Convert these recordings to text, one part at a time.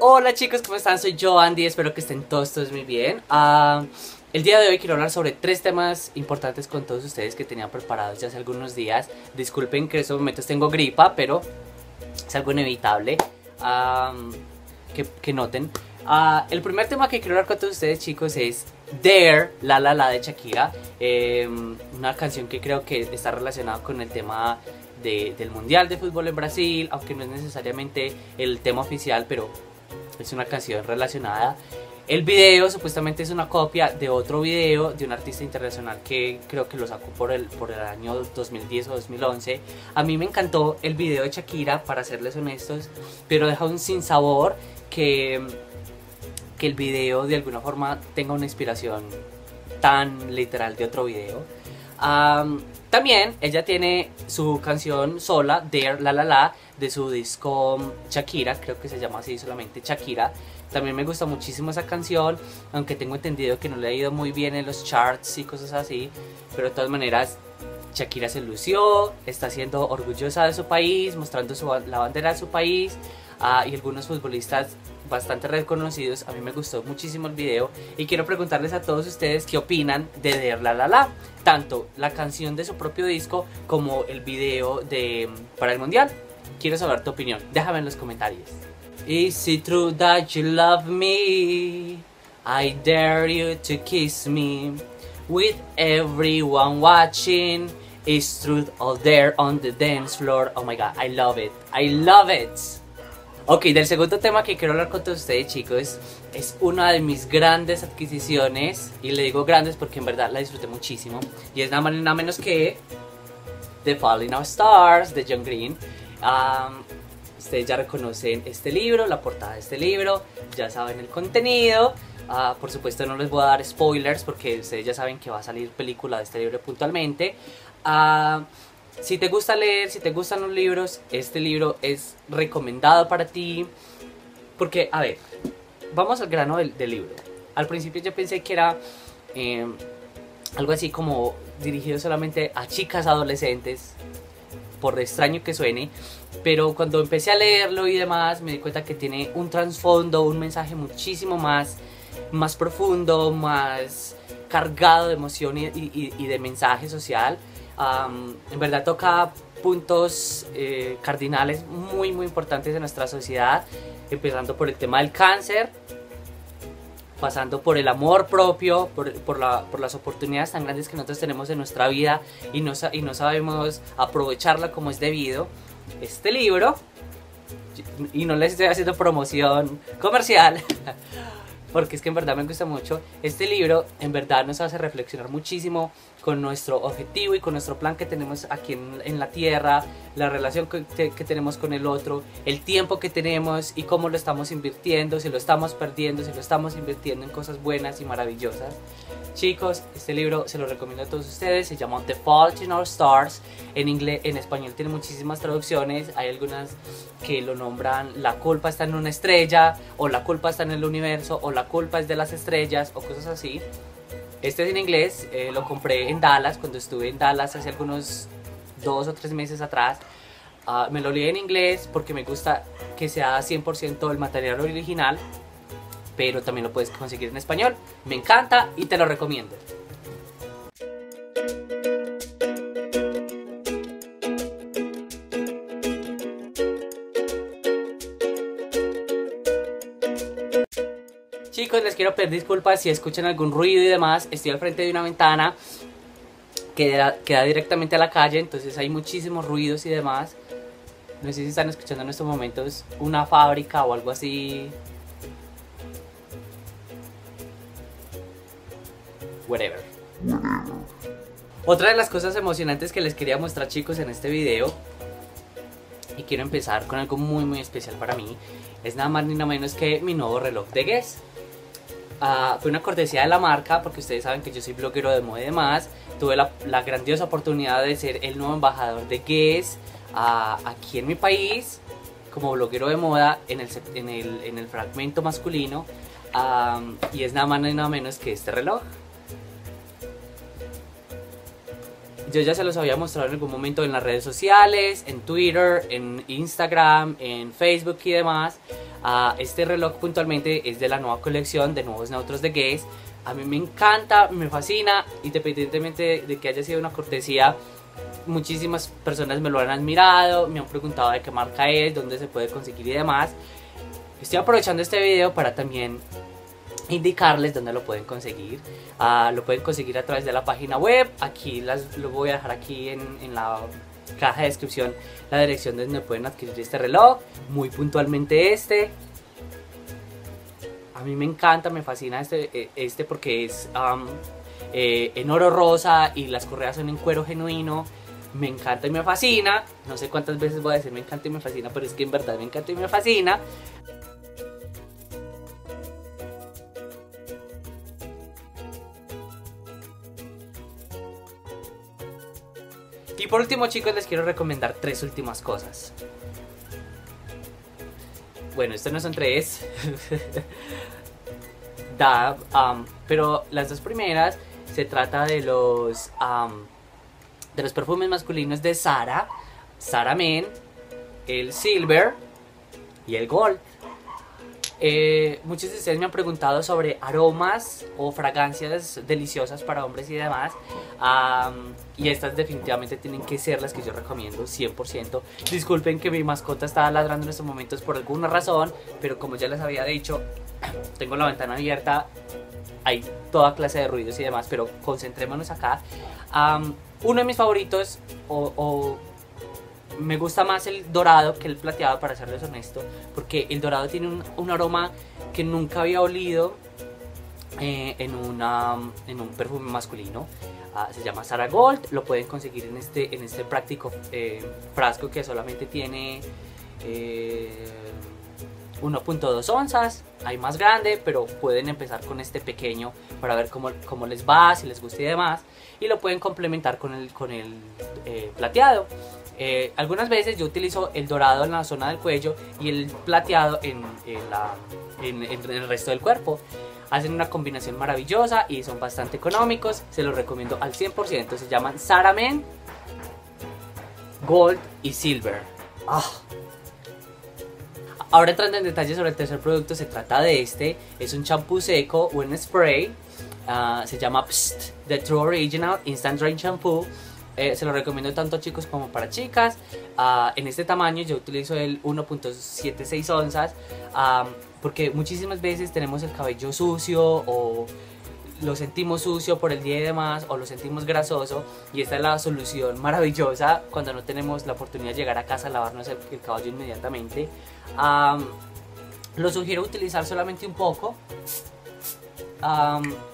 Hola chicos, ¿cómo están? Soy yo, Andy, espero que estén todos, todos muy bien. Ah, el día de hoy quiero hablar sobre tres temas importantes con todos ustedes que tenía preparados ya hace algunos días. Disculpen que en estos momentos tengo gripa, pero es algo inevitable ah, que, que noten. Ah, el primer tema que quiero hablar con todos ustedes chicos es Dare, La La La de Shakira. Em, una canción que creo que está relacionada con el tema de- del Mundial de Fútbol en Brasil, aunque no es necesariamente el tema oficial, pero es una canción relacionada. El video supuestamente es una copia de otro video de un artista internacional que creo que lo sacó por el, por el año 2010 o 2011. A mí me encantó el video de Shakira, para serles honestos, pero deja un sinsabor que, que el video de alguna forma tenga una inspiración tan literal de otro video. Am, también ella tiene su canción sola, Dare La La La, de su disco Shakira, creo que se llama así solamente Shakira. También me gusta muchísimo esa canción, aunque tengo entendido que no le ha ido muy bien en los charts y cosas así, pero de todas maneras Shakira se lució, está siendo orgullosa de su país, mostrando su, la bandera de su país ah, y algunos futbolistas bastante reconocidos. A mí me gustó muchísimo el video y quiero preguntarles a todos ustedes qué opinan de Der La La La, tanto la canción de su propio disco como el video de para el mundial. Quiero saber tu opinión, déjame en los comentarios. Is it true that you love me? I dare you to kiss me. With everyone watching, is truth all there on the dance floor. Oh my god, I love it. I love it. Ok, del segundo tema que quiero hablar con todos ustedes, chicos, es una de mis grandes adquisiciones. Y le digo grandes porque en verdad la disfruté muchísimo. Y es nada más nada menos que The Falling of Stars de John Green. Ustedes ya reconocen este libro, la portada de este libro, ya saben el contenido. Ah, por supuesto no les voy a dar spoilers porque ustedes ya saben que va a salir película de este libro puntualmente. Ah, si te gusta leer, si te gustan los libros, este libro es recomendado para ti. Porque, a ver, vamos al grano del, del libro. Al principio yo pensé que era eh, algo así como dirigido solamente a chicas adolescentes, por extraño que suene, pero cuando empecé a leerlo y demás me di cuenta que tiene un trasfondo, un mensaje muchísimo más, más profundo, más cargado de emoción y, y- y de mensaje social. Am, en verdad toca puntos eh, cardinales muy muy importantes en nuestra sociedad, empezando por el tema del cáncer, pasando por el amor propio, por, por la- por las oportunidades tan grandes que nosotros tenemos en nuestra vida y no sabemos aprovecharla como es debido. Este libro, y no les estoy haciendo promoción comercial, porque es que en verdad me gusta mucho, este libro en verdad nos hace reflexionar muchísimo con nuestro objetivo y con nuestro plan que tenemos aquí en, en la tierra, la relación que, que tenemos con el otro, el tiempo que tenemos y cómo lo estamos invirtiendo, si lo estamos perdiendo, si lo estamos invirtiendo en cosas buenas y maravillosas. Chicos, este libro se lo recomiendo a todos ustedes, se llama The Fault in Our Stars, en inglés, en español tiene muchísimas traducciones, hay algunas que lo nombran la culpa está en una estrella, o la culpa está en el universo, o la culpa es de las estrellas, o cosas así. Este es en inglés, eh, lo compré en Dallas, cuando estuve en Dallas hace algunos dos o tres meses atrás. Ah, me lo leí en inglés porque me gusta que sea 100% el material original, pero también lo puedes conseguir en español. Me encanta y te lo recomiendo. Chicos, les quiero pedir disculpas si escuchan algún ruido y demás. Estoy al frente de una ventana que da, directamente a la calle, entonces hay muchísimos ruidos y demás. No sé si están escuchando en estos momentos una fábrica o algo así. Whatever. Otra de las cosas emocionantes que les quería mostrar chicos en este video y quiero empezar con algo muy muy especial para mí es nada más ni nada menos que mi nuevo reloj de Guess. Ah, fue una cortesía de la marca porque ustedes saben que yo soy bloguero de moda y demás. Tuve la, la grandiosa oportunidad de ser el nuevo embajador de Guess ah, aquí en mi país como bloguero de moda en el, en el, en el fragmento masculino. Ah, y es nada más ni nada menos que este reloj. yo ya se los había mostrado en algún momento en las redes sociales, en Twitter, en Instagram, en Facebook y demás. Ah, este reloj puntualmente es de la nueva colección de nuevos neutros de Gaze. A mí me encanta, me fascina, independientemente de que haya sido una cortesía, muchísimas personas me lo han admirado, me han preguntado de qué marca es, dónde se puede conseguir y demás. Estoy aprovechando este video para también indicarles dónde lo pueden conseguir. Ah, lo pueden conseguir a través de la página web. Aquí las, lo voy a dejar aquí en, en la caja de descripción la dirección de donde pueden adquirir este reloj. Muy puntualmente este. A mí me encanta, me fascina este, eh, este porque es eh, en oro rosa y las correas son en cuero genuino. Me encanta y me fascina. No sé cuántas veces voy a decir me encanta y me fascina, pero es que en verdad me encanta y me fascina. Y por último chicos les quiero recomendar tres últimas cosas. Bueno, esto no son tres. da, pero las dos primeras se trata de los de los perfumes masculinos de Sara, Sara Men, el Silver y el Gold. Eh, muchos de ustedes me han preguntado sobre aromas o fragancias deliciosas para hombres y demás. y estas definitivamente tienen que ser las que yo recomiendo 100%. Disculpen que mi mascota está ladrando en estos momentos por alguna razón, pero como ya les había dicho, tengo la ventana abierta, hay toda clase de ruidos y demás, pero concentrémonos acá. uno de mis favoritos o me gusta más el dorado que el plateado, para serles honesto, porque el dorado tiene un, aroma que nunca había olido eh, en, una, en un perfume masculino. Ah, se llama Sara Gold, lo pueden conseguir en este, en este práctico eh, frasco que solamente tiene 1.2 eh, onzas. Hay más grande, pero pueden empezar con este pequeño para ver cómo, cómo les va, si les gusta y demás. Y lo pueden complementar con el, con el plateado. Eh, algunas veces yo utilizo el dorado en la zona del cuello y el plateado en, el resto del cuerpo. Hacen una combinación maravillosa y son bastante económicos. Se los recomiendo al 100%. Se llaman Saramen Gold y Silver. Ah. Ahora entrando en detalle sobre el tercer producto, se trata de este. Es un champú seco o un spray. Ah, se llama Psst, The True Original Instant Drain Shampoo. Eh, se lo recomiendo tanto a chicos como para chicas. Ah, en este tamaño yo utilizo el 1.76 onzas porque muchísimas veces tenemos el cabello sucio o lo sentimos sucio por el día y demás o lo sentimos grasoso y esta es la solución maravillosa cuando no tenemos la oportunidad de llegar a casa a lavarnos el, cabello inmediatamente. lo sugiero utilizar solamente un poco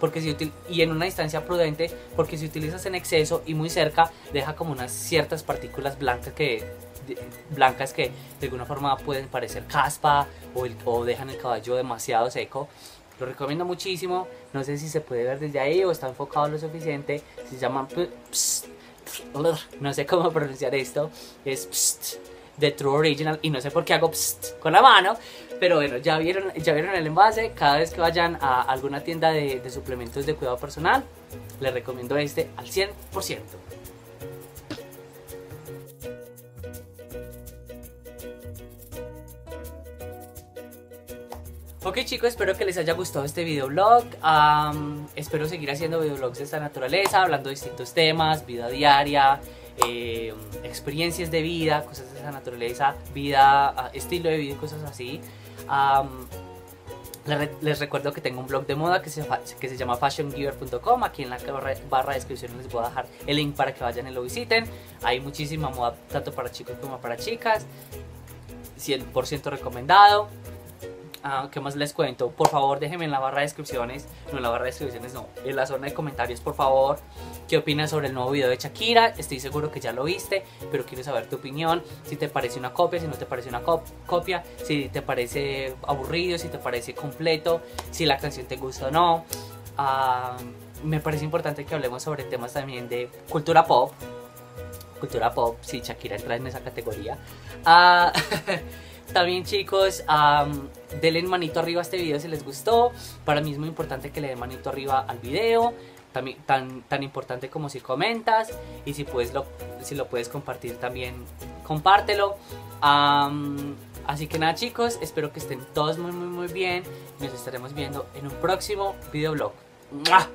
porque si y en una distancia prudente, porque si utilizas en exceso y muy cerca, deja como unas ciertas partículas blancas que, blancas que de alguna forma pueden parecer caspa o, o dejan el cabello demasiado seco. Lo recomiendo muchísimo, no sé si se puede ver desde ahí o está enfocado lo suficiente, se llama... no sé cómo pronunciar esto, es The True Original y no sé por qué hago con la mano, pero bueno, ya vieron, ya vieron el envase. Cada vez que vayan a alguna tienda de, suplementos de cuidado personal, les recomiendo este al 100%. Ok chicos, espero que les haya gustado este videoblog. espero seguir haciendo videoblogs de esta naturaleza, hablando de distintos temas, vida diaria, eh, experiencias de vida, cosas de esa naturaleza, vida, ah, estilo de vida y cosas así les, recuerdo que tengo un blog de moda que se, que se llama fashiongiver.com. Aquí en la barra de descripción les voy a dejar el link para que vayan y lo visiten. Hay muchísima moda tanto para chicos como para chicas. 100% recomendado. Ah, ¿Qué más les cuento? Por favor, déjenme en la barra de descripciones, no en la barra de descripciones, no, en la zona de comentarios, por favor, qué opinas sobre el nuevo video de Shakira. Estoy seguro que ya lo viste, pero quiero saber tu opinión. Si te parece una copia, si no te parece una copia, si te parece aburrido, si te parece completo, si la canción te gusta o no. Ah, me parece importante que hablemos sobre temas también de cultura pop. Cultura pop, si Shakira entra en esa categoría. Ah, También chicos, denle manito arriba a este video si les gustó. Para mí es muy importante que le den manito arriba al video. también, tan, tan importante como si comentas y si, puedes lo, si lo puedes compartir también, compártelo. así que nada chicos, espero que estén todos muy muy muy bien. Nos estaremos viendo en un próximo videoblog. ¡Mua!